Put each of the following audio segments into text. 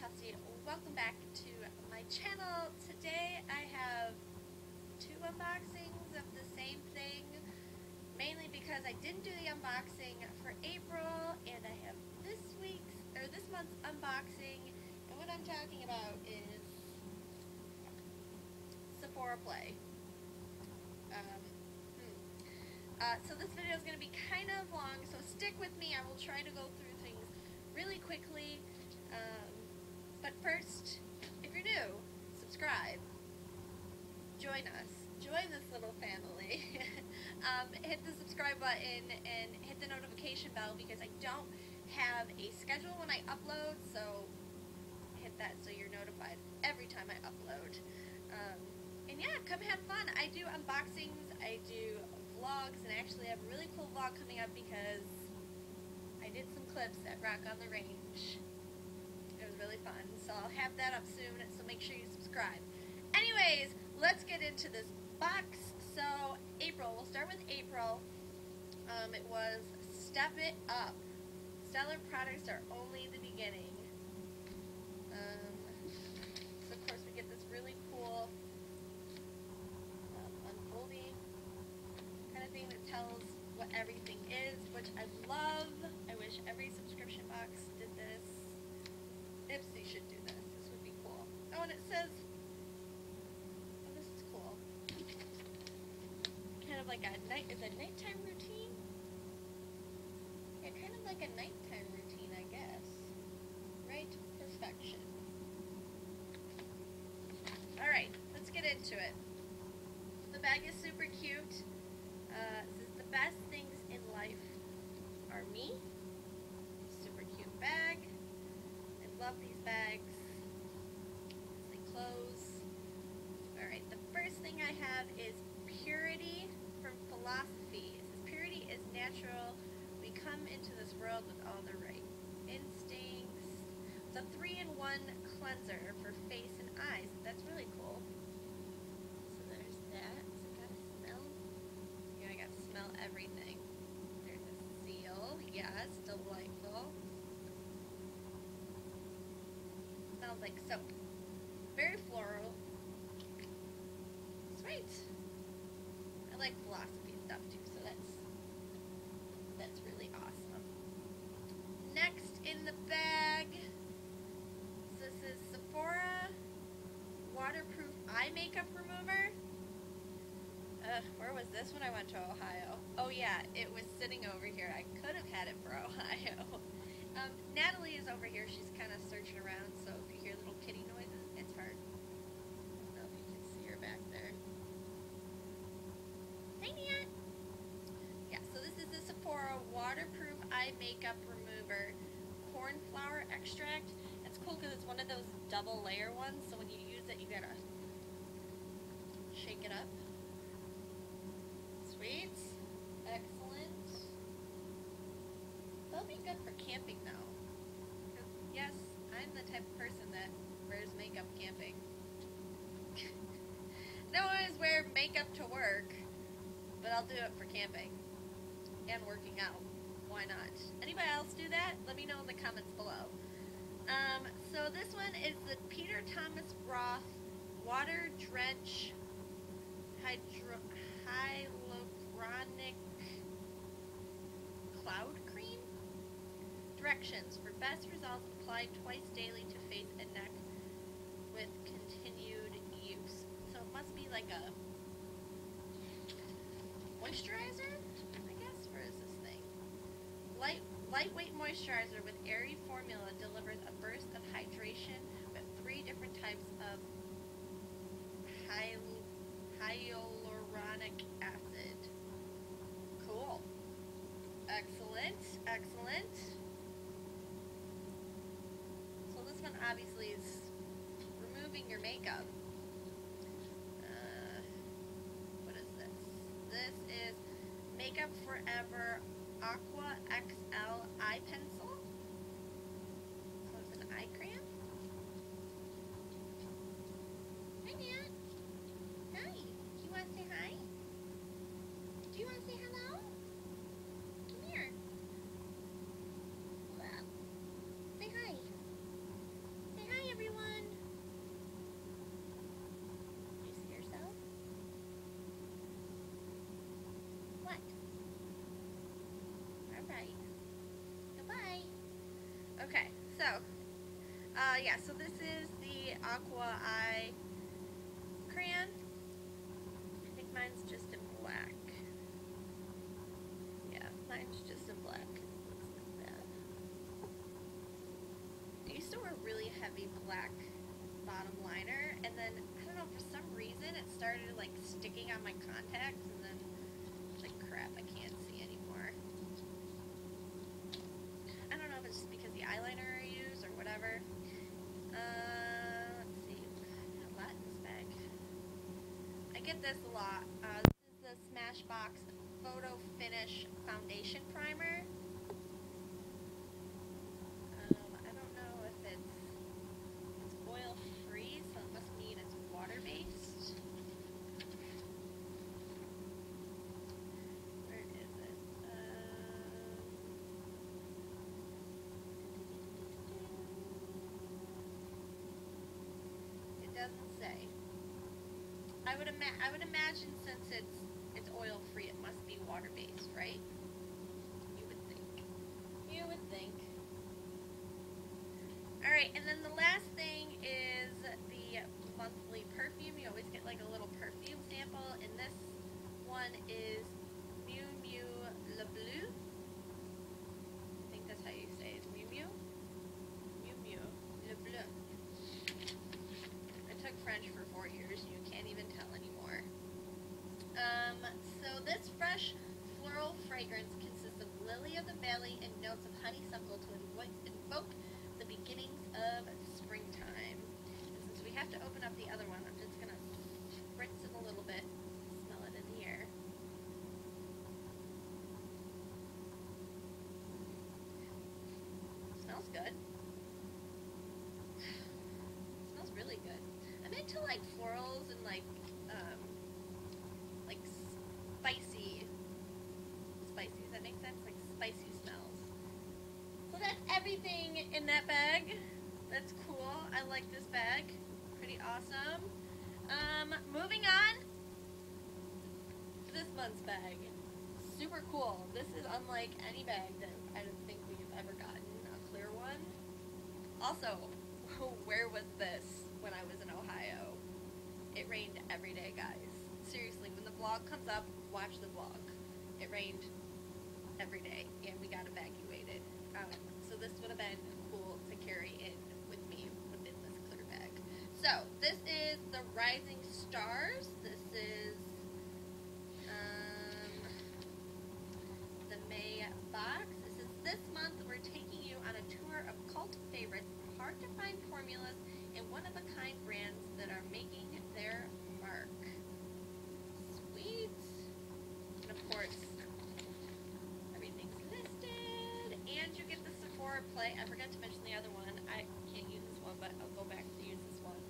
Chelsea. Welcome back to my channel. Today I have two unboxings of the same thing, mainly because I didn't do the unboxing for April, and I have this week's, or this month's unboxing, and what I'm talking about is Sephora Play. Um, hmm. uh, so this video is going to be kind of long, so stick with me. I will try to go through things really quickly. Um, but first, if you're new, subscribe. Join us. Join this little family. um, hit the subscribe button and hit the notification bell because I don't have a schedule when I upload, so hit that so you're notified every time I upload. Um, and yeah, come have fun. I do unboxings, I do vlogs, and actually I have a really cool vlog coming up because I did some clips at Rock on the Range. Really fun. So I'll have that up soon, so make sure you subscribe. Anyways, let's get into this box. So, April, we'll start with April. Um, it was Step It Up. Stellar products are only the beginning. Um, so, of course, we get this really cool um, unfolding kind of thing that tells what everything is, which I love. I wish every subscription box did this. Ipsy should do this. This would be cool. Oh, and it says, oh, this is cool. Kind of like a night, is it nighttime routine? Yeah, kind of like a nighttime routine, I guess. Right? Perfection. Alright, let's get into it. The bag is super cute. Uh, says the best things in life are me. Super cute bag. I love these bags. They close. Alright, the first thing I have is Purity from Philosophy. It says purity is natural. We come into this world with all the right instincts. A three-in-one cleanser for face and eyes. That's really cool. So there's that. So gotta smell. Yeah, I gotta smell everything. There's a seal. Yes, delightful. Smells like soap. Very floral. Sweet. I like philosophy stuff too, so that's that's really awesome. Next in the bag, this is Sephora waterproof eye makeup remover. Uh, where was this when I went to Ohio? Oh yeah, it was sitting over here. I could have had it for Ohio. Um, Natalie is over here. She's kind of searching around, so if you hear little kitty noises, it's her. I don't know if you can see her back there. Hey, Nat! Yeah, so this is the Sephora makeup remover cornflower extract. It's cool because it's one of those double layer ones, so when you use it, you gotta shake it up. Sweet. Excellent. They'll be good for camping though. 'Cause, yes, I'm the type of person that wears makeup camping. no always wear makeup to work, but I'll do it for camping and working out. Why not? Anybody else do that? Let me know in the comments below. Um, so this one is the Peter Thomas Roth Water Drench Hydro Hyaluronic Cloud Cream. Directions for best results apply twice daily to face and neck with continued use. So it must be like a moisturizer, I guess. Where is this thing? Light, lightweight moisturizer with airy formula delivers a burst of hydration with three different types of hyal- hyaluronic acid. Cool. Excellent. Excellent. So this one obviously is removing your makeup. Uh, what is this? This is Makeup Forever Aqua XL Eye Pencil. So it's an eye cream. Hi, Nat. Hi. Do you want to say hi? Do you want to say hello? Come here. Say hi. Say hi. So, uh, yeah, so this is the Aqua Eye crayon. I think mine's just in black. Yeah, mine's just in black. Looks like. I used to wear really heavy black bottom liner, and then, I don't know, for some reason it started like sticking on my contacts, and then, like, crap, I can't see anymore. I don't know if it's just because the eyeliner I use or whatever. Uh, let's see. I got a lot in this bag. Get this a lot. Uh, this is the Smashbox Photo Finish Foundation Primer. Um, I don't know if it's it's oil free, so it must mean it's water based. Where is it? Um, it doesn't say. I would ima- I would imagine since it's it's oil free, it must be water based, right? You would think. You would think. All right, and then the last thing is the monthly perfume. You always get like a little perfume sample, and this one is Miu Miu Le Bleu. I think that's how you say it. Miu Miu. Miu Miu Le Bleu. I took French for four years. You can't even tell anymore. Um, so this fresh floral fragrance consists of lily of the valley and notes of honeysuckle to invoke the beginnings of springtime. And since we have to open up the other one, I'm just gonna spritz it a little bit, smell it in the air. Smells good. smells really good. I'm into like florals and like um like spicy, does that make sense? Like spicy smells. So that's everything in that bag. That's cool. I like this bag. Pretty awesome. Um, moving on to this month's bag. Super cool. This is unlike any bag that I don't think we've ever gotten. A clear one. Also, where was this when I was in Ohio? It rained every day, guys. Seriously, when the vlog comes up, watch the vlog. It rained every day, and we got evacuated. Um, this would have been cool to carry in with me within this clear bag. So this is the Rising Stars. This is um, the May box. This is this month. We're taking you on a tour of cult favorites, hard to find formulas, and one of a kind brands that are making their mark. Sweet. And of course, everything's listed. And you get the Sephora play. I forgot to mention the other one. I can't use this one, but I'll go back to use this one.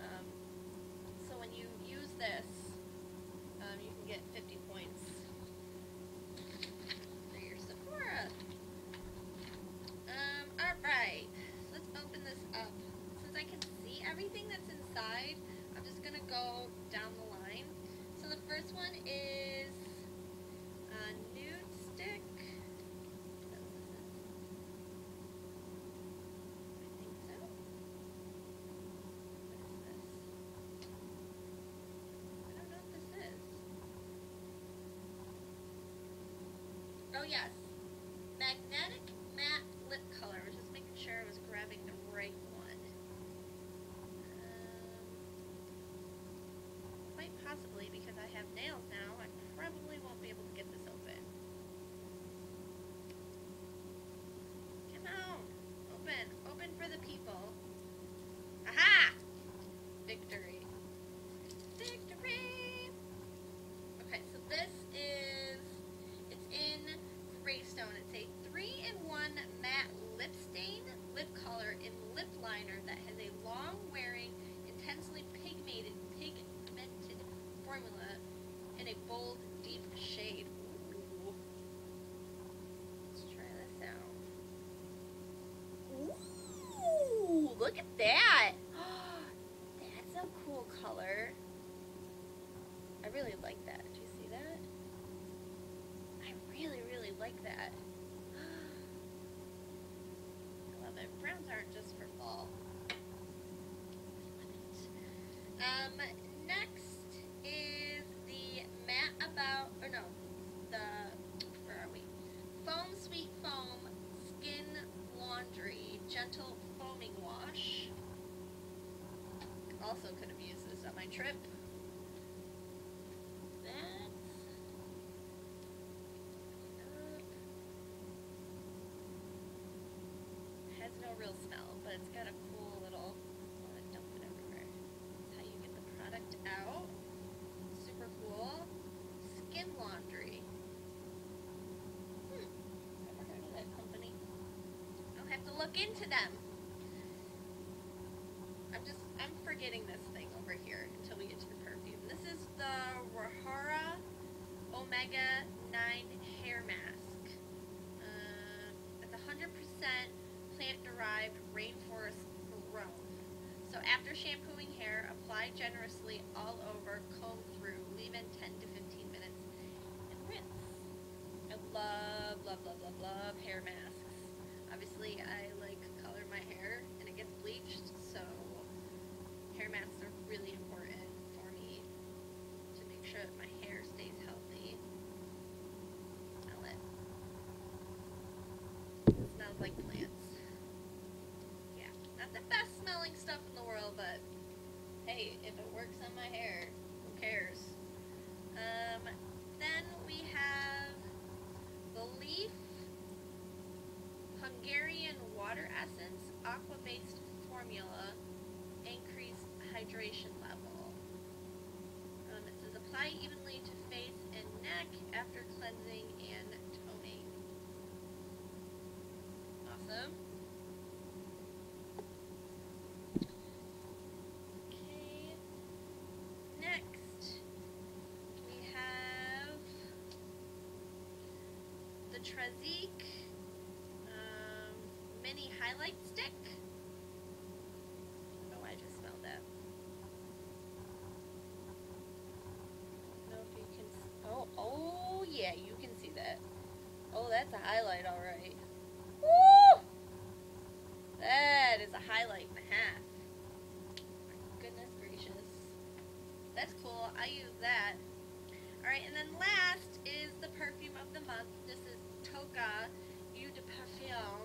Um, so when you use this, um, you can get 50 points for your Sephora. Um, alright. So let's open this up. Since I can see everything that's inside, I'm just gonna go down the line. So the first one is uh, nude stick. Is that what this is? I think so. What is this? I don't know what this is. Oh yes, magnetic matte lip color. I was just making sure I was grabbing the right one. Um, quite possibly because I have nails cool color. I really like that. Do you see that? I really, really like that. I love it. Browns aren't just for fall. Um, next is the Matte About, or no, the, where are we? Foam Sweet Foam Skin Laundry Gentle Foaming Wash. Also could have used this on my trip. That's. Has no real smell, but it's got a cool little. I want to dump it everywhere. That's how you get the product out. Super cool. Skin laundry. Hmm. Never heard of that company. I'll have to look into them. I'm just I'm forgetting this thing over here until we get to the perfume. This is the Rahua Omega 9 hair mask. Uh, it's 100% plant-derived rainforest growth. So after shampooing hair, apply generously all over, comb through, leave in 10 to 15 minutes, and rinse. I love, love, love, love, love hair masks. Obviously, I like color my hair and it gets bleached, so hair masks are really important for me to make sure that my hair stays healthy. Smell it. It smells like plants. Yeah, not the best smelling stuff in the world, but hey, if it works on my hair, who cares? Um, then we have the Leaf Hungarian Water Essence Aqua Based Formula Hydration Level. Um, it says apply evenly to face and neck after cleansing and toning. Awesome. Okay. Next, we have the Trestique um, mini highlight stick. A highlight, all right. Woo! That is a highlight and a half. Goodness gracious. That's cool. I use that. Alright, and then last is the perfume of the month. This is Tocca Eau de Parfum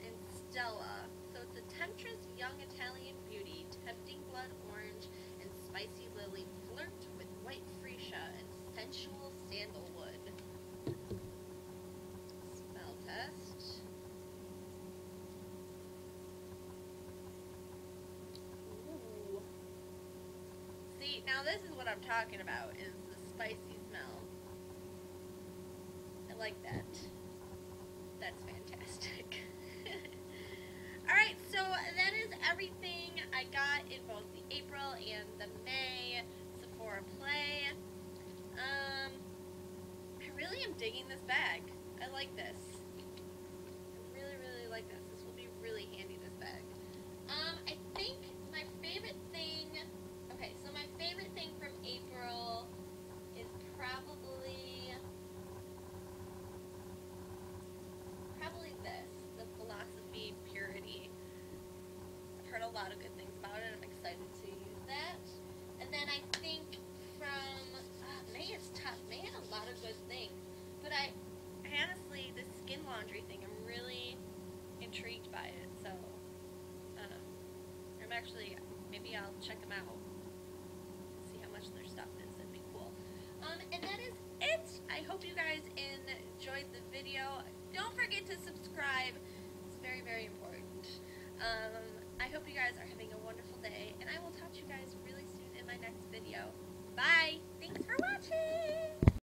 in Stella. So it's a temptress young Italian beauty, tempting blood orange and spicy lily flirt with white freesia and sensual sandalwood. Now this is what I'm talking about, is the spicy smell. I like that. That's fantastic. Alright, so that is everything I got in both the April and the May Sephora Play. Um, I really am digging this bag. I like this. I really, really like this. Laundry thing. I'm really intrigued by it. So um, I'm actually maybe I'll check them out. See how much their stuff is. That'd be cool. Um, and that is it. I hope you guys enjoyed the video. Don't forget to subscribe. It's very, very important. Um, I hope you guys are having a wonderful day, and I will talk to you guys really soon in my next video. Bye! Thanks for watching!